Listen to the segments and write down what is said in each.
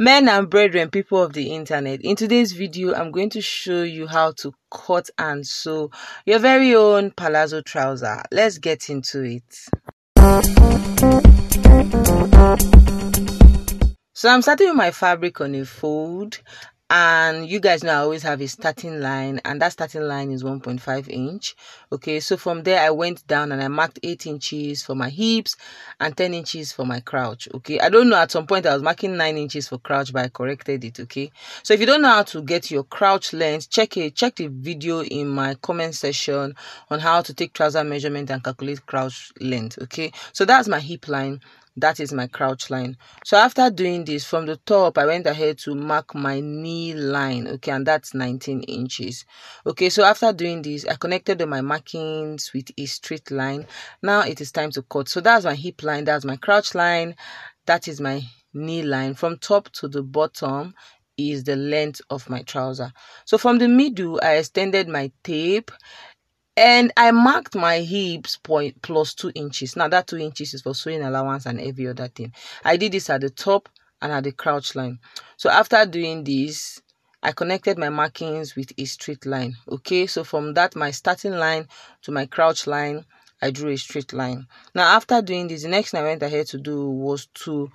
Men and brethren, people of the internet, in today's video, I'm going to show you how to cut and sew your very own palazzo trouser. Let's get into it. So I'm starting with my fabric on a fold and you guys know I always have a starting line and that starting line is 1.5 inch. Okay so from there I went down and I marked 8 inches for my hips and 10 inches for my crouch. Okay I don't know at some point I was marking 9 inches for crouch but I corrected it okay? So if you don't know how to get your crouch length check it check the video in my comment section on how to take trouser measurement and calculate crouch length okay? So that's my hip line that is my crouch line. So after doing this from the top i went ahead to mark my knee line okay and that's 19 inches. Okay so after doing this i connected my markings with a straight line. Now it is time to cut. So that's my hip line that's my crouch line that is my knee line. From top to the bottom is the length of my trouser. So from the middle i extended my tape and I marked my hips point plus two inches. Now that two inches is for sewing allowance and every other thing. I did this at the top and at the crouch line. So after doing this, I connected my markings with a straight line. Okay, so from that my starting line to my crouch line, I drew a straight line. Now after doing this, the next thing I went ahead to do was to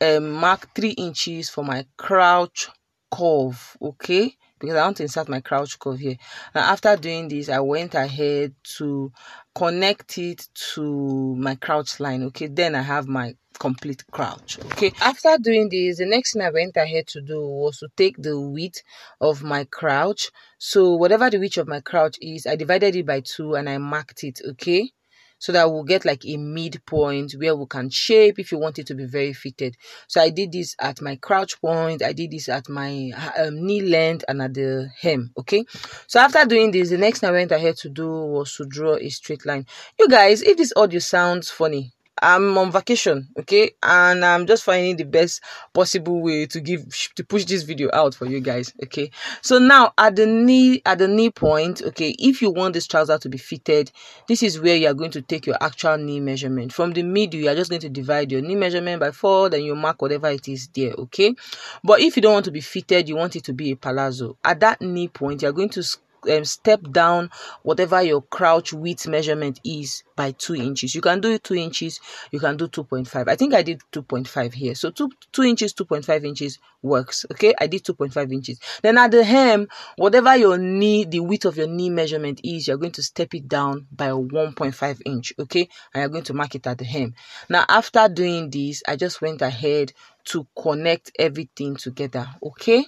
um, mark three inches for my crouch curve. Okay, because I want to insert my crouch curve here. Now after doing this, I went ahead to connect it to my crouch line. Okay, then I have my complete crouch okay after doing this the next thing i went ahead to do was to take the width of my crouch so whatever the width of my crouch is i divided it by two and i marked it okay so that we'll get like a midpoint where we can shape if you want it to be very fitted. So I did this at my crouch point, I did this at my um, knee length and at the hem. Okay. So after doing this, the next thing I went ahead to do was to draw a straight line. You guys, if this audio sounds funny, I'm on vacation, okay, and I'm just finding the best possible way to give to push this video out for you guys, okay. So now at the knee at the knee point, okay, if you want this trouser to be fitted, this is where you are going to take your actual knee measurement. From the middle, you are just going to divide your knee measurement by four, then you mark whatever it is there, okay. But if you don't want to be fitted, you want it to be a palazzo. At that knee point, you are going to um, step down whatever your crouch width measurement is by two inches. You can do two inches, you can do 2.5. I think I did 2.5 here. So two, two inches, 2.5 inches works. Okay, I did 2.5 inches. Then at the hem, whatever your knee, the width of your knee measurement is, you're going to step it down by 1.5 inch. Okay, and you're going to mark it at the hem. Now, after doing this, I just went ahead to connect everything together. Okay,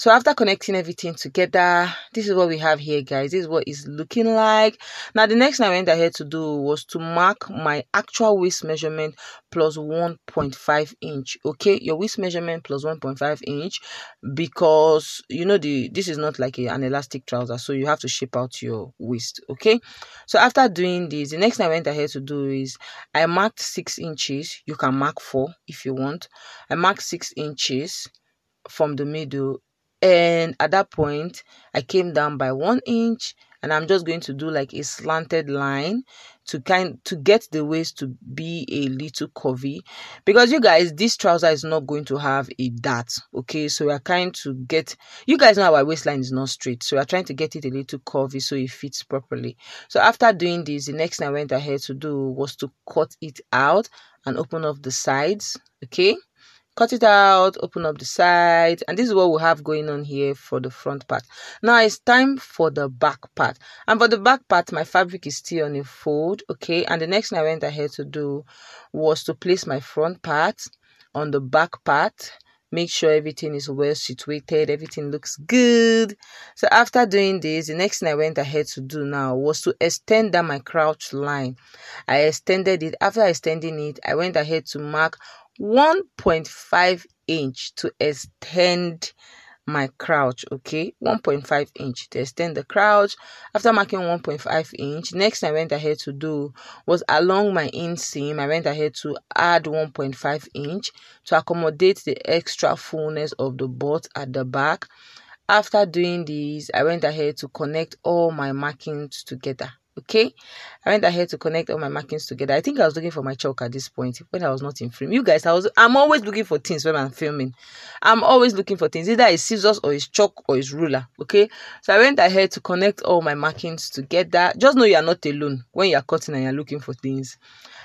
so after connecting everything together, this is what we have here, guys. This is what it's looking like. Now, the next thing I went ahead to do was to mark my actual waist measurement plus 1.5 inch. Okay, your waist measurement plus 1.5 inch because you know the this is not like a, an elastic trouser, so you have to shape out your waist. Okay, so after doing this, the next thing I went ahead to do is I marked six inches. You can mark four if you want. I marked six inches from the middle and at that point i came down by one inch and i'm just going to do like a slanted line to kind to get the waist to be a little curvy. Because you guys this trouser is not going to have a dart okay? So we are trying to get you guys know our waistline is not straight so we are trying to get it a little curvy so it fits properly. So after doing this the next thing i went ahead to do was to cut it out and open up the sides okay cut it out open up the side and this is what we have going on here for the front part. Now it's time for the back part. And for the back part my fabric is still on a fold okay? And the next thing i went ahead to do was to place my front part on the back part make sure everything is well situated everything looks good. So after doing this the next thing i went ahead to do now was to extend down my crouch line. I extended it. After extending it i went ahead to mark 1.5 inch to extend my crouch okay? 1.5 inch to extend the crouch. After marking 1.5 inch next i went ahead to do was along my inseam i went ahead to add 1.5 inch to accommodate the extra fullness of the butt at the back. After doing this i went ahead to connect all my markings together okay? I went ahead to connect all my markings together. I think i was looking for my chalk at this point when i was not in frame you guys i was i'm always looking for things when i'm filming. I'm always looking for things. Either it's scissors or it's chalk or it's ruler okay? So i went ahead to connect all my markings together. Just know you are not alone when you're cutting and you're looking for things.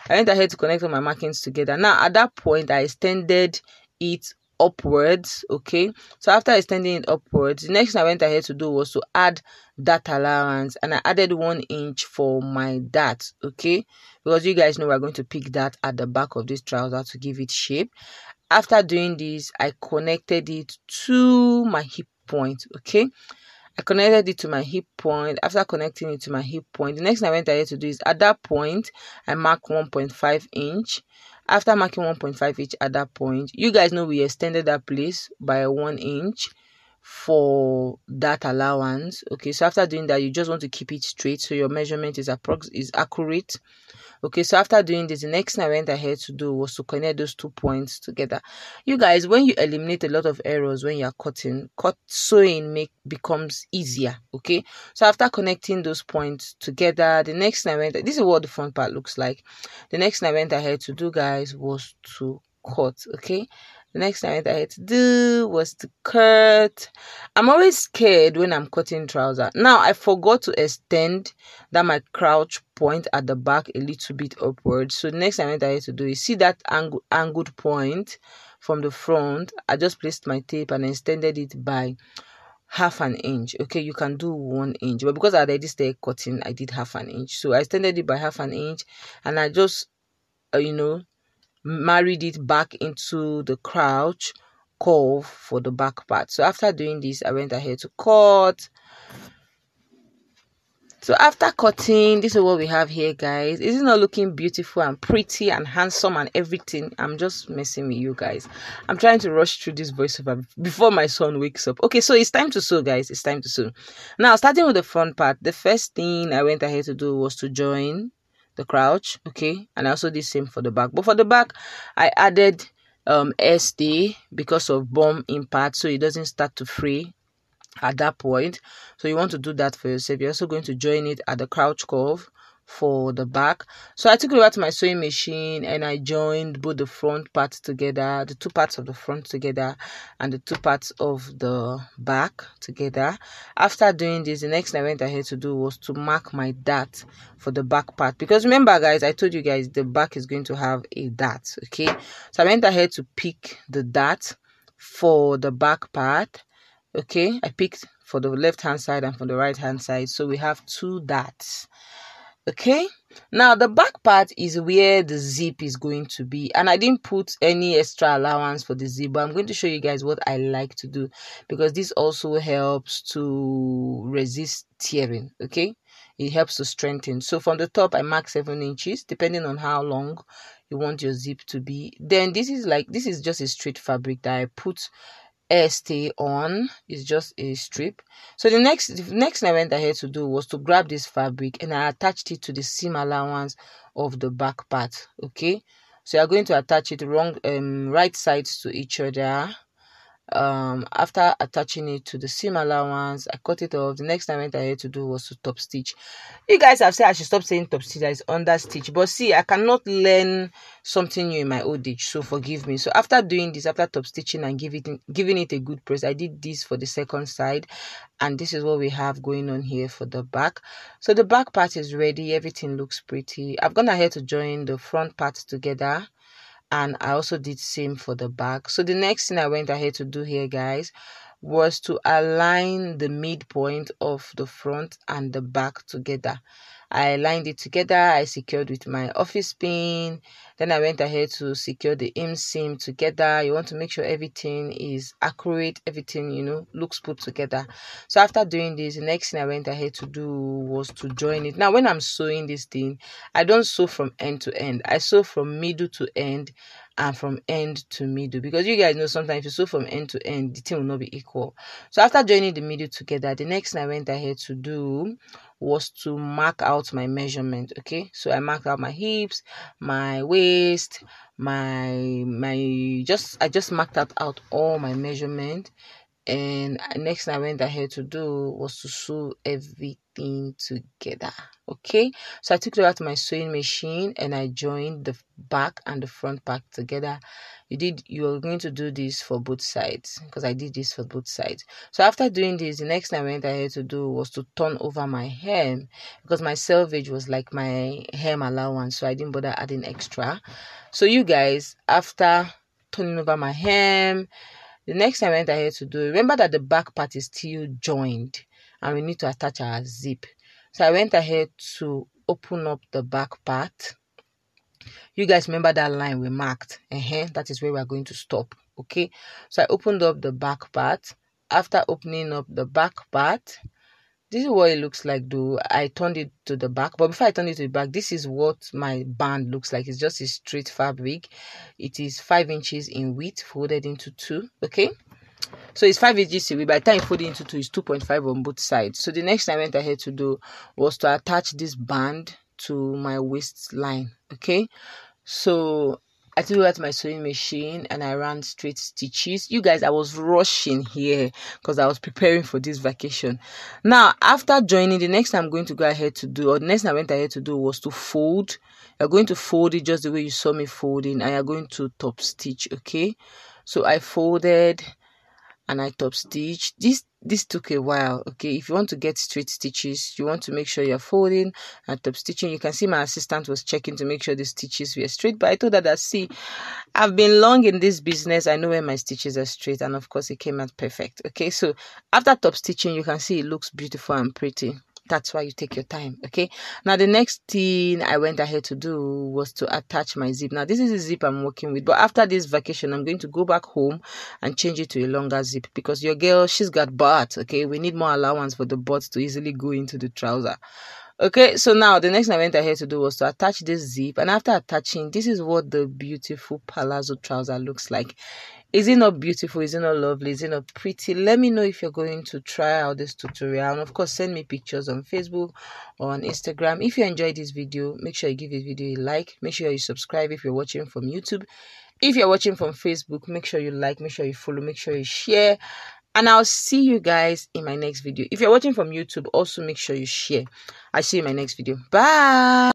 I went ahead to connect all my markings together. Now at that point i extended it upwards okay? So after extending it upwards the next thing i went ahead to do was to add that allowance and i added one inch for my dart okay? Because you guys know we're going to pick that at the back of this trouser to give it shape. After doing this i connected it to my hip point okay? I connected it to my hip point. After connecting it to my hip point, the next thing I went ahead to do is at that point, I mark 1.5 inch after marking 1.5 inch at that point you guys know we extended that place by one inch for that allowance. Okay so after doing that you just want to keep it straight. So your measurement is approx is accurate. Okay so after doing this the next thing i went ahead to do was to connect those two points together. You guys when you eliminate a lot of errors when you're cutting cut sewing make becomes easier. Okay so after connecting those points together the next thing i went this is what the front part looks like. The next thing i went ahead to do guys was to cut. Okay the next thing that I had to do was to cut. I'm always scared when I'm cutting trouser. Now I forgot to extend that my crouch point at the back a little bit upward. So next thing I had to do is see that ang- angled point from the front. I just placed my tape and extended it by half an inch okay you can do one inch but because i already started cutting i did half an inch so i extended it by half an inch and i just uh, you know married it back into the crouch curve for the back part. So after doing this, I went ahead to cut. So after cutting, this is what we have here, guys. Is it not looking beautiful and pretty and handsome and everything? I'm just messing with you guys. I'm trying to rush through this voiceover before my son wakes up. Okay, so it's time to sew, guys. It's time to sew. Now, starting with the front part, the first thing I went ahead to do was to join the crouch okay? And I also did same for the back. But for the back I added um SD because of bomb impact so it doesn't start to free at that point. So you want to do that for yourself. You're also going to join it at the crouch curve for the back. So i took it over to my sewing machine and i joined both the front parts together the two parts of the front together and the two parts of the back together. After doing this the next thing i went ahead to do was to mark my dart for the back part. Because remember guys i told you guys the back is going to have a dart okay? So i went ahead to pick the dart for the back part okay? I picked for the left hand side and for the right hand side. So we have two darts okay? Now the back part is where the zip is going to be and i didn't put any extra allowance for the zip but i'm going to show you guys what i like to do because this also helps to resist tearing okay? It helps to strengthen. So from the top i mark seven inches depending on how long you want your zip to be. Then this is like this is just a straight fabric that i put stay on. Is just a strip. So the next the next thing i went ahead to do was to grab this fabric and i attached it to the seam allowance of the back part okay? So you're going to attach it wrong um right sides to each other um after attaching it to the seam allowance i cut it off. The next thing i had to do was to top stitch. You guys have said i should stop saying top stitch that is under stitch. But see i cannot learn something new in my old age so forgive me. So after doing this after top stitching and giving giving it a good press i did this for the second side. And this is what we have going on here for the back. So the back part is ready. Everything looks pretty. I've gone ahead to join the front part together and I also did same for the back. So the next thing I went ahead to do here guys was to align the midpoint of the front and the back together. I aligned it together. I secured with my office pin. Then I went ahead to secure the inseam together. You want to make sure everything is accurate, everything, you know, looks put together. So after doing this, the next thing I went ahead to do was to join it. Now, when I'm sewing this thing, I don't sew from end to end. I sew from middle to end and from end to middle. Because you guys know sometimes if you sew from end to end the thing will not be equal. So after joining the middle together the next thing i went ahead to do was to mark out my measurement okay? So i marked out my hips my waist my my just i just marked out out all my measurement and next thing i went ahead to do was to sew everything together okay? So i took it out to my sewing machine and i joined the back and the front back together. You did you're going to do this for both sides because i did this for both sides. So after doing this the next thing i went ahead to do was to turn over my hem because my selvage was like my hem allowance so i didn't bother adding extra. So you guys after turning over my hem the next time I went ahead to do, remember that the back part is still joined and we need to attach our zip. So I went ahead to open up the back part. You guys remember that line we marked? Uh-huh, that is where we are going to stop. Okay. So I opened up the back part. After opening up the back part, this is what it looks like though. I turned it to the back. But before i turned it to the back this is what my band looks like. It's just a straight fabric. It is five inches in width folded into two okay? So it's five inches in width. By the time you fold it into two it's 2.5 on both sides. So the next thing i went ahead to do was to attach this band to my waistline okay? So I took out my sewing machine and I ran straight stitches. You guys, I was rushing here because I was preparing for this vacation. Now, after joining, the next I'm going to go ahead to do, or the next I went ahead to do was to fold. You're going to fold it just the way you saw me folding, and you're going to top stitch, okay? So I folded and I top stitch. This this took a while. Okay, if you want to get straight stitches, you want to make sure you're folding and top stitching. You can see my assistant was checking to make sure the stitches were straight. But I told her that see, I've been long in this business. I know when my stitches are straight, and of course it came out perfect. Okay, so after top stitching, you can see it looks beautiful and pretty that's why you take your time okay? Now the next thing i went ahead to do was to attach my zip. Now this is the zip i'm working with but after this vacation i'm going to go back home and change it to a longer zip because your girl she's got butt okay? We need more allowance for the butt to easily go into the trouser okay? So now the next thing i went ahead to do was to attach this zip and after attaching this is what the beautiful palazzo trouser looks like is it not beautiful? Is it not lovely? Is it not pretty? Let me know if you're going to try out this tutorial. And of course, send me pictures on Facebook or on Instagram. If you enjoyed this video, make sure you give this video a like. Make sure you subscribe if you're watching from YouTube. If you're watching from Facebook, make sure you like, make sure you follow, make sure you share. And I'll see you guys in my next video. If you're watching from YouTube, also make sure you share. I'll see you in my next video. Bye.